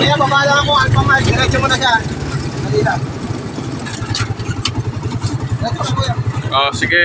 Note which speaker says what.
Speaker 1: Kaya babala ako, Alpha Mile. Diretso mo na siya. Dali lang. Diretso ka, kuya.
Speaker 2: Oh, sige.